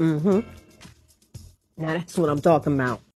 Mm-hmm. Now that's what I'm talking about.